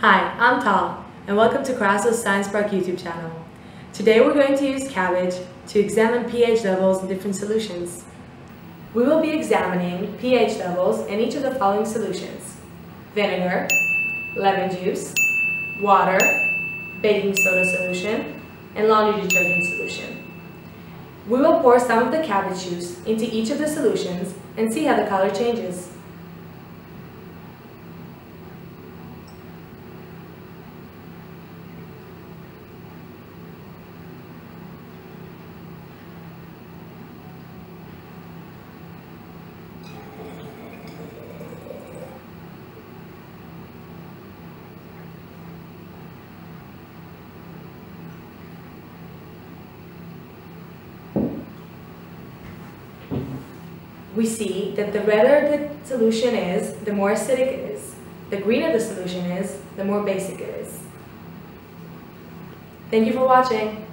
Hi, I'm Tal, and welcome to Carasso's Science Park YouTube channel. Today we're going to use cabbage to examine pH levels in different solutions. We will be examining pH levels in each of the following solutions. Vinegar, lemon juice, water, baking soda solution, and laundry detergent solution. We will pour some of the cabbage juice into each of the solutions and see how the color changes. We see that the redder the solution is, the more acidic it is. The greener the solution is, the more basic it is. Thank you for watching.